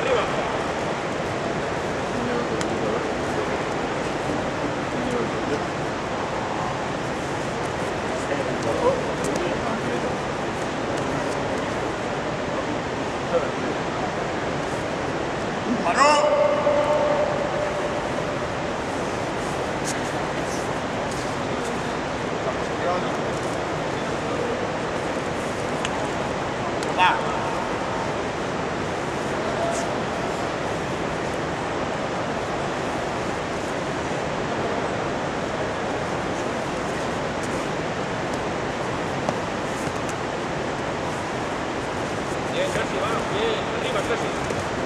arriba. ¡Paró! Back.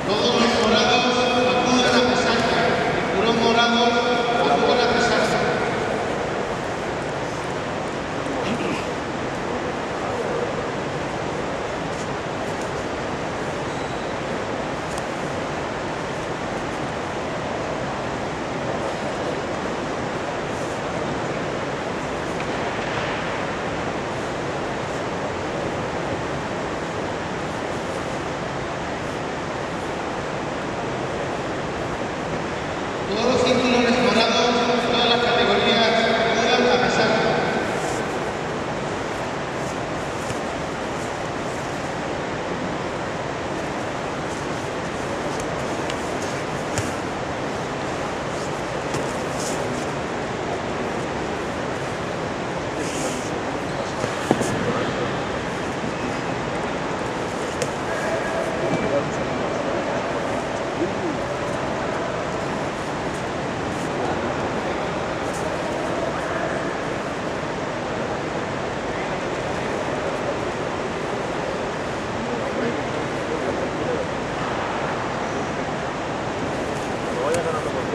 Todos los morados acudan a la pesar, el morado.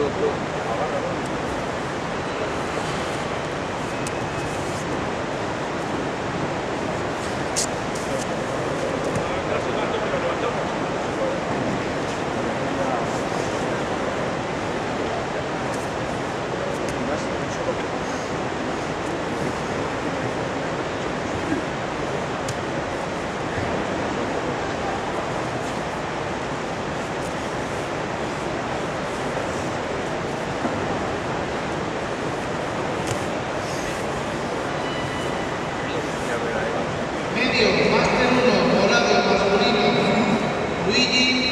그, 그. Luigi.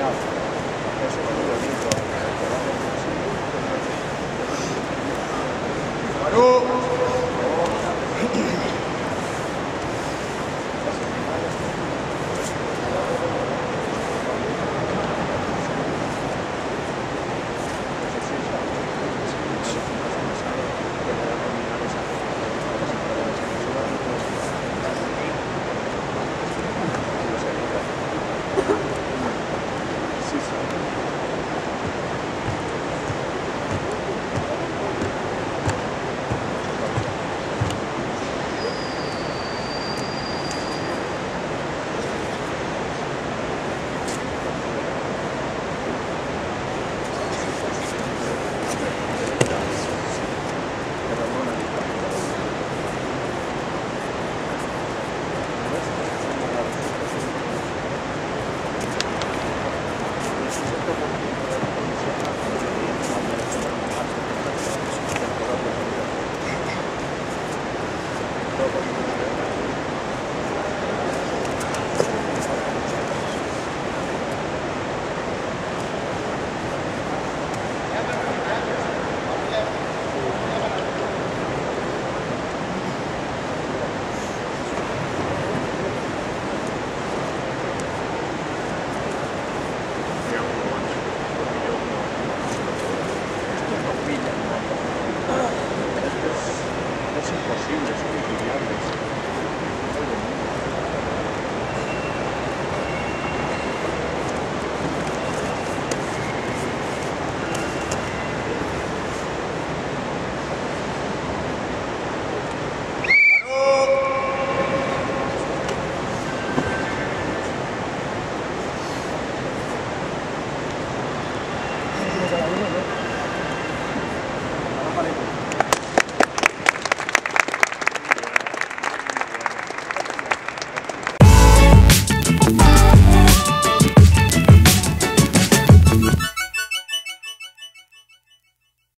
Yeah. Ende des Videos.